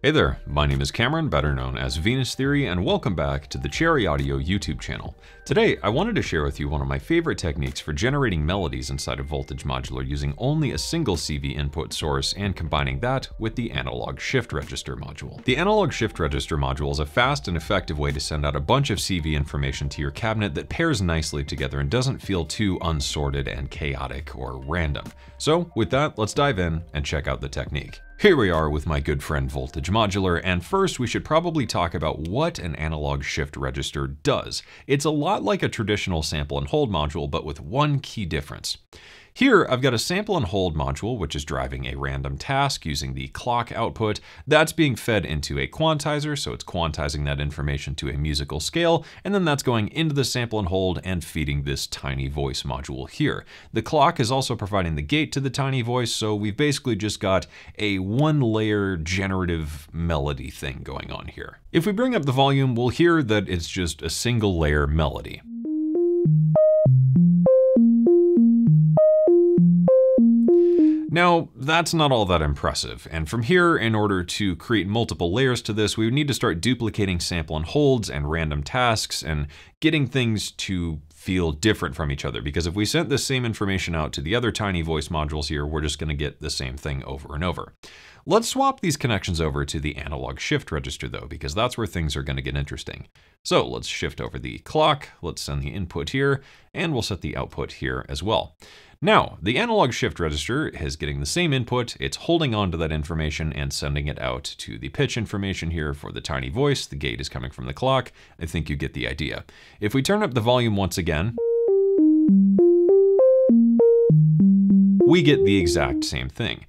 Hey there, my name is Cameron, better known as Venus Theory, and welcome back to the Cherry Audio YouTube channel. Today, I wanted to share with you one of my favorite techniques for generating melodies inside of Voltage Modular using only a single CV input source and combining that with the Analog Shift Register module. The Analog Shift Register module is a fast and effective way to send out a bunch of CV information to your cabinet that pairs nicely together and doesn't feel too unsorted and chaotic or random. So with that, let's dive in and check out the technique. Here we are with my good friend Voltage Modular, and first we should probably talk about what an analog shift register does. It's a lot like a traditional sample and hold module, but with one key difference. Here, I've got a sample and hold module, which is driving a random task using the clock output. That's being fed into a quantizer, so it's quantizing that information to a musical scale, and then that's going into the sample and hold and feeding this tiny voice module here. The clock is also providing the gate to the tiny voice, so we've basically just got a one layer generative melody thing going on here. If we bring up the volume, we'll hear that it's just a single layer melody. Now, that's not all that impressive, and from here, in order to create multiple layers to this, we would need to start duplicating sample and holds and random tasks and getting things to feel different from each other, because if we sent the same information out to the other tiny voice modules here, we're just gonna get the same thing over and over. Let's swap these connections over to the analog shift register though, because that's where things are gonna get interesting. So let's shift over the clock, let's send the input here, and we'll set the output here as well. Now, the analog shift register is getting the same input, it's holding on to that information and sending it out to the pitch information here for the tiny voice. The gate is coming from the clock. I think you get the idea. If we turn up the volume once again, we get the exact same thing.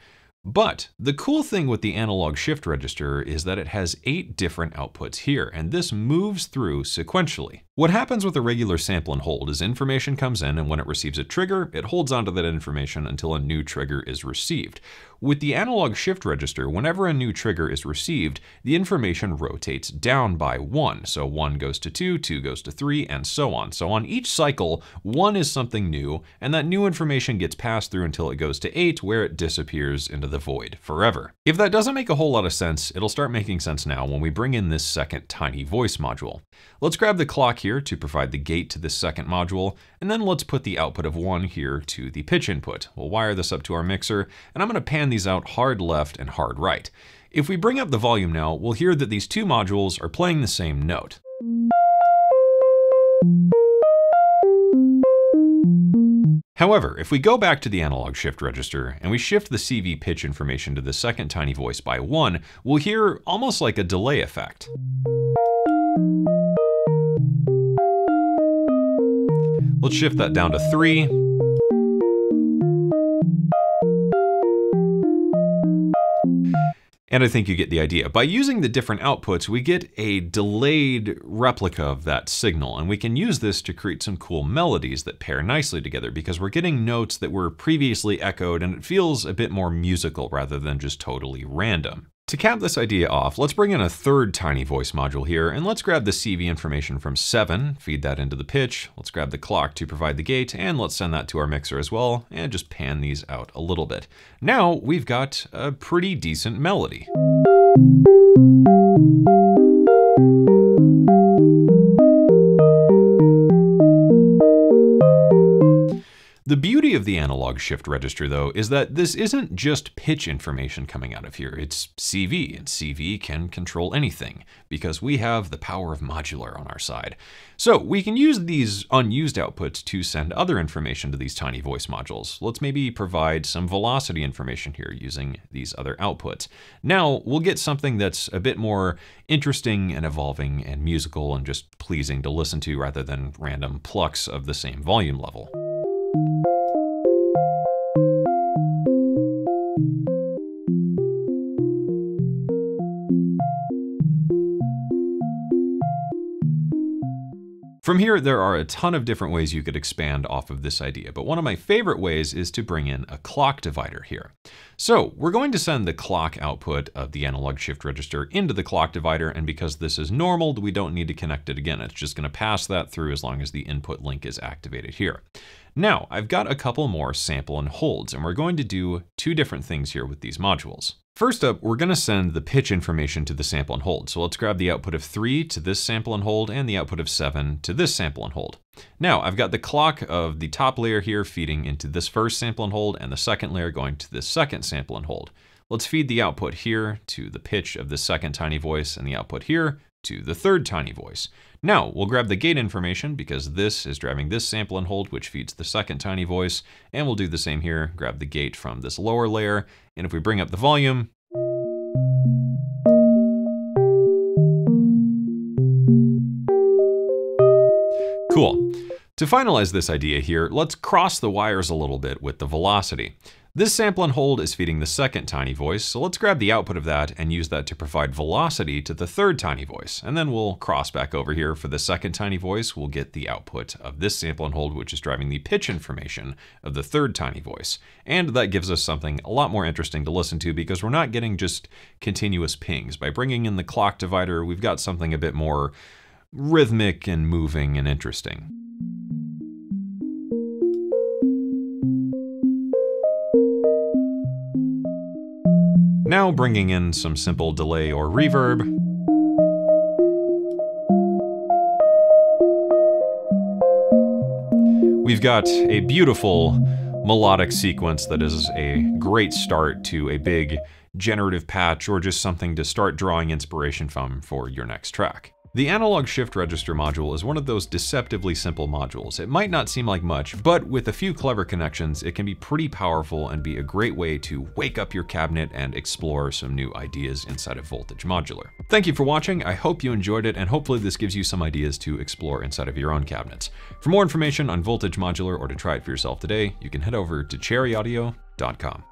But the cool thing with the analog shift register is that it has eight different outputs here, and this moves through sequentially. What happens with a regular sample and hold is information comes in and when it receives a trigger, it holds onto that information until a new trigger is received. With the analog shift register, whenever a new trigger is received, the information rotates down by one. So one goes to two, two goes to three, and so on. So on each cycle, one is something new, and that new information gets passed through until it goes to eight, where it disappears into the void forever. If that doesn't make a whole lot of sense, it'll start making sense now when we bring in this second tiny voice module. Let's grab the clock here to provide the gate to the second module, and then let's put the output of one here to the pitch input. We'll wire this up to our mixer, and I'm gonna pan these out hard left and hard right. If we bring up the volume now, we'll hear that these two modules are playing the same note. However, if we go back to the analog shift register and we shift the CV pitch information to the second tiny voice by one, we'll hear almost like a delay effect. Let's shift that down to three. And I think you get the idea. By using the different outputs, we get a delayed replica of that signal, and we can use this to create some cool melodies that pair nicely together because we're getting notes that were previously echoed and it feels a bit more musical rather than just totally random. To cap this idea off, let's bring in a third tiny voice module here, and let's grab the CV information from 7, feed that into the pitch, let's grab the clock to provide the gate, and let's send that to our mixer as well, and just pan these out a little bit. Now we've got a pretty decent melody. The beauty of the analog shift register, though, is that this isn't just pitch information coming out of here. It's CV, and CV can control anything because we have the power of modular on our side. So we can use these unused outputs to send other information to these tiny voice modules. Let's maybe provide some velocity information here using these other outputs. Now we'll get something that's a bit more interesting and evolving and musical and just pleasing to listen to rather than random plucks of the same volume level. From here, there are a ton of different ways you could expand off of this idea, but one of my favorite ways is to bring in a clock divider here. So we're going to send the clock output of the analog shift register into the clock divider, and because this is normal, we don't need to connect it again. It's just gonna pass that through as long as the input link is activated here. Now, I've got a couple more sample and holds, and we're going to do two different things here with these modules. First up, we're gonna send the pitch information to the sample and hold. So let's grab the output of three to this sample and hold and the output of seven to this sample and hold. Now I've got the clock of the top layer here feeding into this first sample and hold and the second layer going to this second sample and hold. Let's feed the output here to the pitch of the second tiny voice and the output here to the third tiny voice. Now we'll grab the gate information because this is driving this sample and hold, which feeds the second tiny voice. And we'll do the same here, grab the gate from this lower layer. And if we bring up the volume, Cool. To finalize this idea here, let's cross the wires a little bit with the velocity. This sample and hold is feeding the second tiny voice, so let's grab the output of that and use that to provide velocity to the third tiny voice. And then we'll cross back over here for the second tiny voice, we'll get the output of this sample and hold, which is driving the pitch information of the third tiny voice. And that gives us something a lot more interesting to listen to because we're not getting just continuous pings. By bringing in the clock divider, we've got something a bit more rhythmic and moving and interesting. Now bringing in some simple delay or reverb. We've got a beautiful melodic sequence that is a great start to a big generative patch or just something to start drawing inspiration from for your next track. The analog shift register module is one of those deceptively simple modules. It might not seem like much, but with a few clever connections, it can be pretty powerful and be a great way to wake up your cabinet and explore some new ideas inside of Voltage Modular. Thank you for watching, I hope you enjoyed it, and hopefully this gives you some ideas to explore inside of your own cabinets. For more information on Voltage Modular or to try it for yourself today, you can head over to cherryaudio.com.